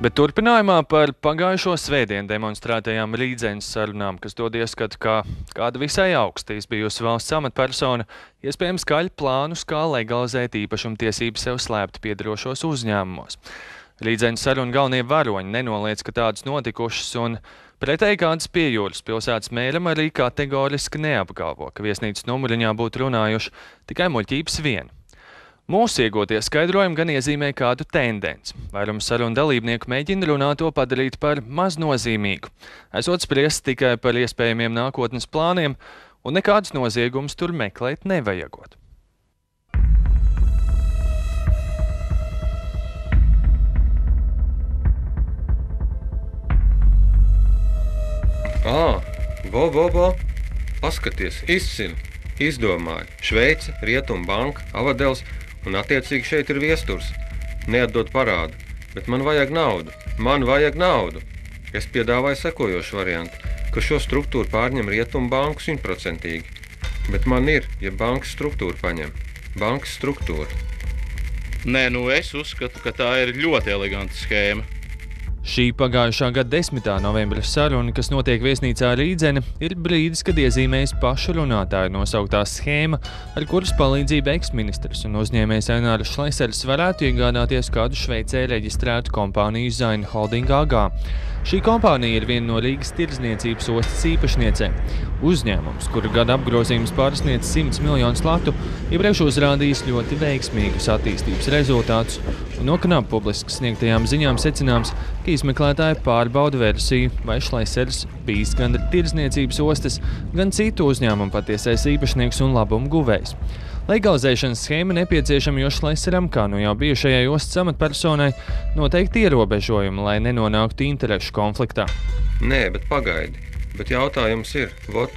Bet turpinājumā par pagājušo svētdienu demonstrētajām rīdzenes sarunām, kas dod ieskatu, kā kāda visai augstīs bijusi valsts amatpersona, iespējams kaļ plānus, kā legalizēt īpašumtiesības sev slēpti piedarošos uzņēmumos. Rīdzenes sarunu galvenie varoņi nenoliedz, ka tādas notikušas un pretēji kādas piejūras pilsētas mēram arī kategoriski neapgalvo, ka viesnīcas numuriņā būtu runājuši tikai muļķības viena. Mūsu iegūtie skaidrojumi gan iezīmē kādu tendenci. Vairums sarunu dalībnieku mēģina runāto padarīt par maznozīmīgu, esot spriest tikai par iespējamiem nākotnes plāniem, un nekādus noziegumus tur meklēt nevajagot. Ah, bo, bo, bo! Paskaties, izcili! Izdomāju! Šveice, Rietumbanka, Avadels un attiecīgi šeit ir viesturs. Neatdod parādu, bet man vajag naudu. Man vajag naudu. Es piedāvāju sekojošu variantu, ka šo struktūru pārņem Rietumu banku simtprocentīgi. Bet man ir, ja bankas struktūra paņem. Bankas struktūra. Nē, nu es uzskatu, ka tā ir ļoti eleganta schēma. Šī pagājušā gada 10. novembra saruna, kas notiek viesnīcā Rīdzene, ir brīdis, kad iezīmējas paša runātāja nosauktā schēma, ar kuras palīdzību eksministrs un uzņēmējs Ainārs Šlesers varētu iegādāties kādu Šveicē reģistrētu kompāniju Zaina Holding AG. Šī kompānija ir viena no Rīgas tirdzniecības ostas īpašniecēm. Uzņēmums, kura gada apgrozījums pārsniedz 100 miljonus latu, iepriekš uzrādījis ļoti veiksmīgus attīstības rezultātus, un no knapi publiski sniegtajām ziņām secināms, ka izmeklētāji pārbauda versiju, vai Šleisers bijis gan tirdzniecības ostas, gan citu uzņēmumu patiesais īpašnieks un labumu guvējs. Legalizēšanas schēma nepieciešama, jo Šleiseram, kā nu jau bijušajai ostas amatpersonai, noteikti ierobežojumi, lai nenonāktu interešu konfliktā. Nē, bet pagaidi. Bet jautājums ir, vot,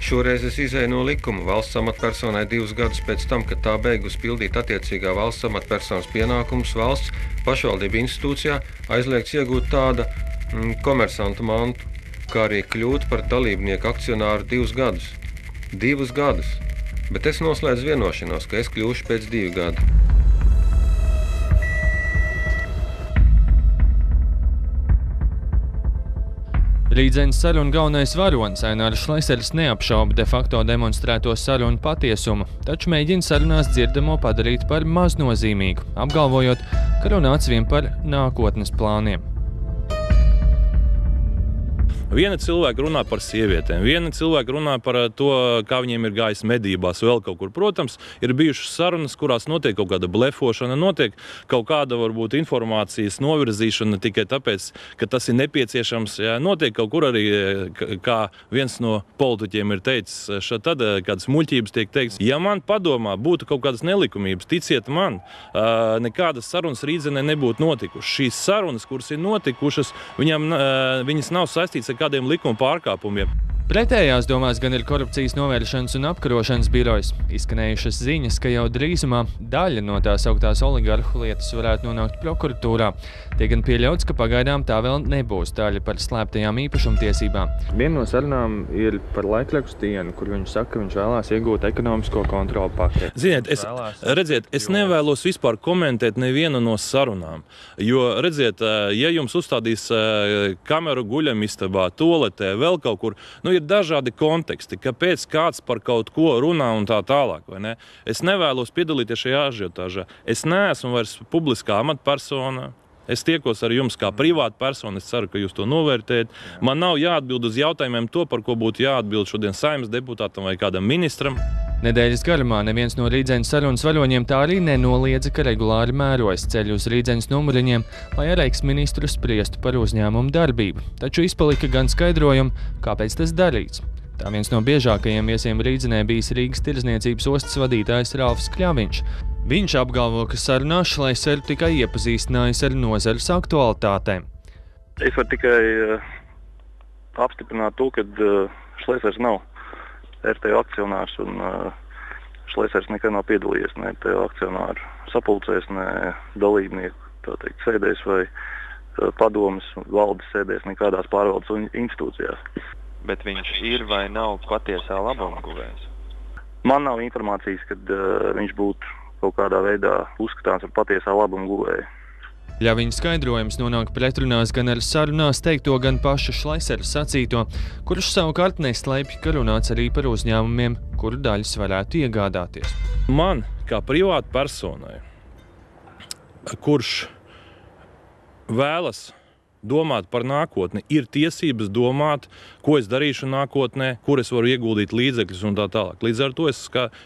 Šoreiz es izēju no likuma valsts amatpersonai divus gadus pēc tam, kad tā beigus pildīt attiecīgā valsts amatpersonas pienākumus valsts pašvaldību institūcijā, aizliegts iegūt tāda mm, komersantu mantu, kā arī kļūt par dalībnieku akcionāru divus gadus. Divus gadus! Bet es noslēdzu vienošanos, ka es kļūšu pēc divu gadu. Rīdzenes sarunu galvenais varonis Ainārs Šleseris neapšauba de facto demonstrēto sarunu patiesumu, taču mēģina sarunās dzirdamo padarīt par maznozīmīgu, apgalvojot, ka runāts vien par nākotnes plāniem. Viena cilvēka runā par sievietēm, viena cilvēka runā par eh, to, kā viņiem ir gājis medībās, vēl kaut kur. Protams, ir bijušas sarunas, kurās notiek kaut kāda blefošana, notiek kaut kāda varbūt informācijas novirzīšana tikai tāpēc, ka tas ir nepieciešams. Jā, notiek kaut kur arī, eh, kā viens no politiķiem ir teicis, tad eh, kādas muļķības tiek teikts. Ja man padomā būtu kaut kādas nelikumības, ticiet man, nekādas sarunas rīdzenē nebūtu notikušas. Šīs sarunas, kuras ir notikušas, viņam, viņas nav saistītas ar kādiem likuma pārkāpumiem. Pretējās domās gan ir korupcijas novēršanas un apkarošanas birojas. Izskanējušas ziņas, ka jau drīzumā daļa no tās augtās oligarhu lietas varētu nonākt prokuratūrā. Tiek gan pieļauts, ka pagaidām tā vēl nebūs daļa par slēptajām īpašumtiesībām. Viena no sarunām ir par laikrakstu dienu, kur viņš saka, ka viņš vēlās iegūt ekonomisko kontroli paketi. Ziniet, es, redziet, es nevēlos vispār komentēt nevienu no sarunām. Jo, redziet, ja jums uzstādīs kameru guļamistabā, toaletē, vēl kaut kur, nu, ir dažādi konteksti, kāpēc kāds par kaut ko runā un tā tālāk. Ne? Es nevēlos piedalīties šajā ažiotāžā. Es neesmu vairs publiskā amatpersona. Es tiekos ar jums kā privāta persona. Es ceru, ka jūs to novērtējat. Man nav jāatbild uz jautājumiem, to, par ko būtu jāatbild šodien saimnes deputātam vai kādam ministram. Nedēļas garumā neviens no rītdienas sarunas varoņiem tā arī nenoliedza, ka regulāri mērojas ceļu uz rītdienas numuriņiem, lai ar eksministru spriestu par uzņēmumu darbību. Taču izpalika gan skaidrojumi, kāpēc tas darīts. Tā viens no biežākajiem viesiem Rīdzenē bijis Rīgas tirzniecības ostas vadītājs Ralfs Kļaviņš. Viņš apgalvo, ka sarunās Šleiseru tikai iepazīstinājis ar nozares aktualitātēm. Es varu tikai uh, apstiprināt to, ka uh, Šleisers nav RTO akcionārs un uh, Šleisers nekad nav piedalījies ne RTO akcionāru sapulcēs, ne dalībnieku teikt, sēdēs vai uh, padomas valdes sēdēs nekādās pārvaldes institūcijās. Bet viņš ir vai nav patiesā labuma guvējs? Man nav informācijas, ka uh, viņš būtu kaut kādā veidā uzskatāms par patiesā labuma guvēju. Ļaviņa skaidrojums nonāk pretrunās gan ar sarunās teikto, gan paša Šleisera sacīto, kurš savukārt neslēpj, ka runāts arī par uzņēmumiem, kuru daļas varētu iegādāties. Man, kā privātai personai, kurš vēlas domāt par nākotni, ir tiesības domāt, ko es darīšu nākotnē, kur es varu ieguldīt līdzekļus un tā tālāk. Līdz ar to es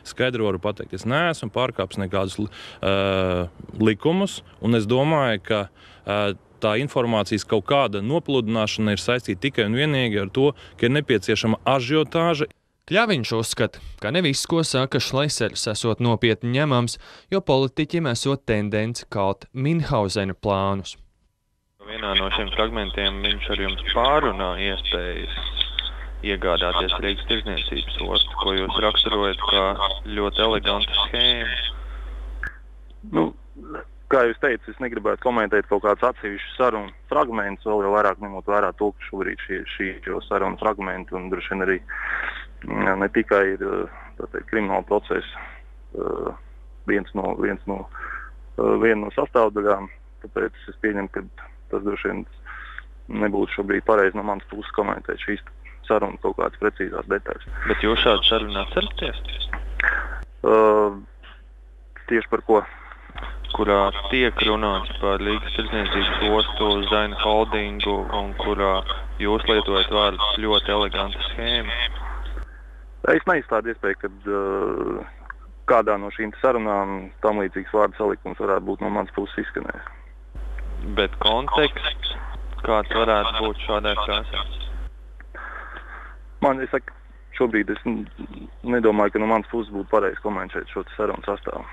skaidri varu pateikt, es neesmu pārkāpis nekādus uh, likumus, un es domāju, ka uh, tā informācijas kaut kāda nopludināšana ir saistīta tikai un vienīgi ar to, ka ir nepieciešama ažiotāža. Kļaviņš uzskata, ka ne viss, ko saka Šleisers, esot nopietni ņemams, jo politiķiem esot tendence kalt Minhausena plānus. Vienā no šiem fragmentiem viņš ar jums pārunā iespējas iegādāties Rīgas tirdzniecības ostu, ko jūs raksturojat kā ļoti elegantu schēmu. Nu, kā jūs teicat, es negribētu komentēt kaut kādus atsevišķus sarunu fragmentus, vēl jau vairāk ņemot vērā to, ka šobrīd šī, šī sarunu fragmenti un droši vien arī jā, ne tikai ir teikt, krimināla procesa uh, viens no, viens no, uh, viena no sastāvdaļām. Tāpēc es pieņemu, ka tas droši vien nebūtu šobrīd pareizi no manas puses komentēt šīs sarunas kaut kādas precīzās detaļas. Bet jūs šādu sarunu atceraties? Uh, tieši par ko? Kurā tiek runāts par Līgas tirdzniecības ostu Zaina holdingu un kurā jūs lietojat vārdus ļoti eleganta schēma. Es neizstādu iespēju, ka uh, kādā no šīm sarunām tam līdzīgs vārdu salikums varētu būt no manas puses izskanējis. Bet konteksts, kāds varētu būt šādai frāzē? Man saka, šobrīd es nedomāju, ka no manas puses būtu pareizi komentēt šo sarunu sastāvu.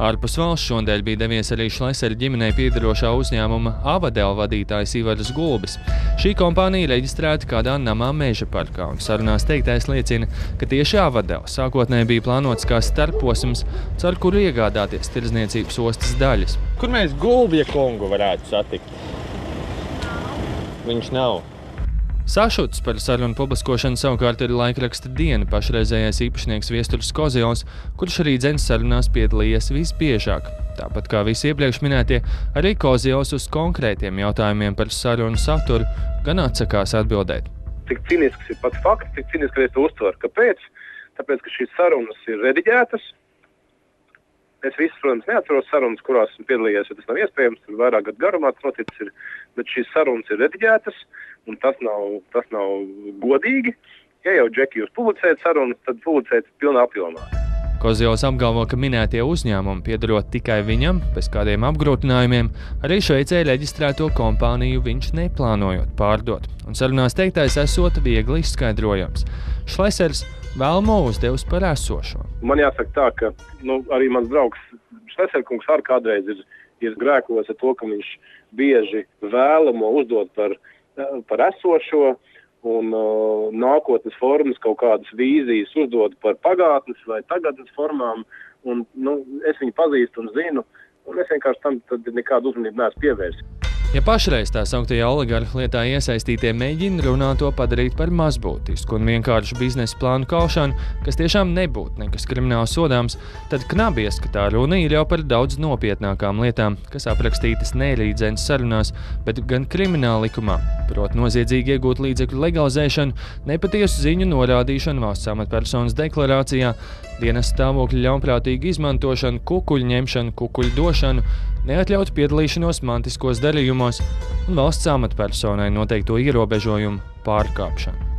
Ārpus valsts šodien bija devies arī Šlesera ģimenei piedarošā uzņēmuma Avadela vadītājs Ivars Gulbis. Šī kompānija reģistrēta kādā namā Meža parkā, un sarunās teiktais liecina, ka tieši Avadela sākotnēji bija plānots kā starposms, caur kuru iegādāties tirdzniecības ostas daļas. Kur mēs Gulbja kungu varētu satikt? Viņš nav. Sašuts par sarunu publiskošanu savukārt ir laikraksta diena pašreizējais īpašnieks Viesturis Kozjons, kurš arī dzens sarunās piedalījies visbiežāk. Tāpat kā visi iepriekš minētie, arī Kozjons uz konkrētiem jautājumiem par sarunu saturu gan atsakās atbildēt. Cik cīnisks ir pats fakts, cik cīniski es to uztveru. Kāpēc? Tāpēc, ka šīs sarunas ir rediģētas. Es visas, protams, neatceros sarunas, kurās esmu piedalījies, jo tas nav iespējams. Tur vairāk gadu garumā tas noticis, ir, bet šīs sarunas ir rediģētas un tas nav, tas nav godīgi. Ja jau džeki jūs publicējat sarunas, tad publicējiet pilnā apjomā. Kozjovs apgalvo, ka minētie uzņēmumi piedarot tikai viņam, bez kādiem apgrūtinājumiem, arī Šveicē reģistrēto kompāniju viņš neplānojot pārdot. Un sarunās teiktais esot viegli izskaidrojams. Šlesers vēlmo uzdevusi par esošo. Man jāsaka tā, ka nu, arī mans draugs Šleserkungs arī kādreiz ir, ir grēkojis ar to, ka viņš bieži vēlamo uzdot par par esošo un uh, nākotnes formas, kaut kādas vīzijas uzdod par pagātnes vai tagadnes formām. Un, nu, es viņu pazīstu un zinu, un es vienkārši tam nekādu uzmanību neesmu pievērsis. Ja pašreiz tā sauktajā oligarhu lietā iesaistītie mēģina runāt to padarīt par mazbūtisku un vienkāršu biznesa plānu kaušanu, kas tiešām nebūtu nekas krimināli sodāms, tad knabi ieskatā runa ir jau par daudz nopietnākām lietām, kas aprakstītas nerīdzenes sarunās, bet gan krimināla likumā, proti, noziedzīgi iegūt līdzekļu legalizēšanu, nepatiesu ziņu norādīšanu valsts amatpersonas deklarācijā, dienas stāvokļa ļaunprātīgu izmantošanu, kukuļu ņemšanu, kukuļu došanu, neatļautu piedalīšanos mantiskos darījumos un valsts amatpersonai noteikto ierobežojumu pārkāpšanu.